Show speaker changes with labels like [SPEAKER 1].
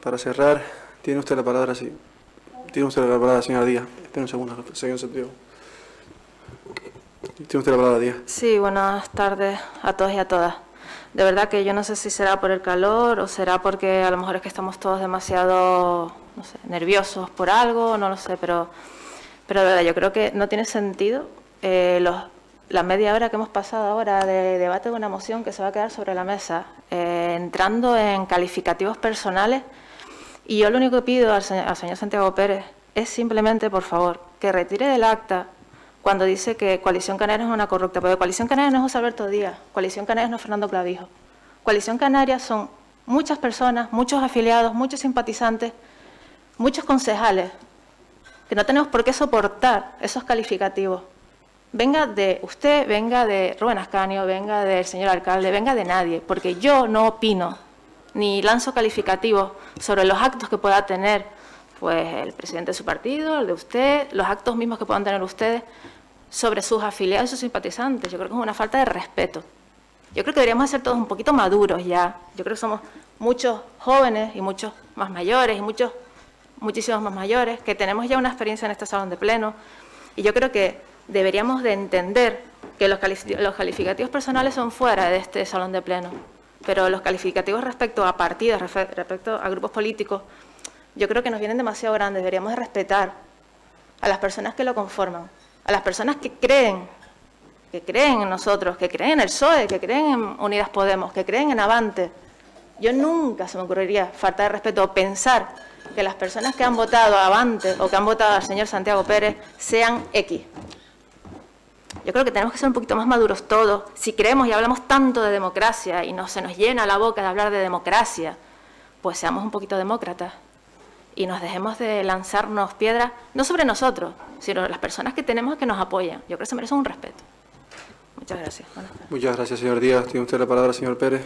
[SPEAKER 1] Para cerrar, tiene usted la palabra, sí. Tiene usted la palabra, señora Díaz. Espera un segundo, señor Santiago. Tiene usted la palabra, Díaz.
[SPEAKER 2] Sí, buenas tardes a todos y a todas. De verdad que yo no sé si será por el calor o será porque a lo mejor es que estamos todos demasiado no sé, nerviosos por algo, no lo sé, pero, pero de verdad yo creo que no tiene sentido eh, los la media hora que hemos pasado ahora de debate de una moción que se va a quedar sobre la mesa, eh, entrando en calificativos personales, y yo lo único que pido al señor, Santiago Pérez es simplemente, por favor, que retire del acta cuando dice que Coalición Canaria es una corrupta, porque Coalición Canaria no es José Alberto Díaz, Coalición Canaria no es Fernando Clavijo. Coalición Canaria son muchas personas, muchos afiliados, muchos simpatizantes, muchos concejales, que no tenemos por qué soportar esos calificativos venga de usted, venga de Rubén Ascanio, venga del señor alcalde, venga de nadie, porque yo no opino ni lanzo calificativos sobre los actos que pueda tener pues el presidente de su partido, el de usted, los actos mismos que puedan tener ustedes sobre sus afiliados y sus simpatizantes. Yo creo que es una falta de respeto. Yo creo que deberíamos ser todos un poquito maduros ya. Yo creo que somos muchos jóvenes y muchos más mayores y muchos muchísimos más mayores que tenemos ya una experiencia en este salón de pleno y yo creo que deberíamos de entender que los, calificativos personales son fuera de este salón de pleno, pero los calificativos respecto a partidos, respecto a grupos políticos, yo creo que nos vienen demasiado grandes, deberíamos de respetar a las personas que lo conforman, a las personas que creen, que creen en nosotros, que creen en el PSOE, que creen en Unidas Podemos, que creen en Avante. Yo nunca se me ocurriría falta de respeto o pensar que las personas que han votado a Avante o que han votado al señor Santiago Pérez sean X. Yo creo que tenemos que ser un poquito más maduros todos. Si creemos y hablamos tanto de democracia y no, se nos llena la boca de hablar de democracia, pues seamos un poquito demócratas y nos dejemos de lanzarnos piedras, no sobre nosotros, sino las personas que tenemos que nos apoyan. Yo creo que se merece un respeto. Muchas gracias.
[SPEAKER 1] Muchas gracias, señor Díaz. Tiene usted la palabra, señor Pérez.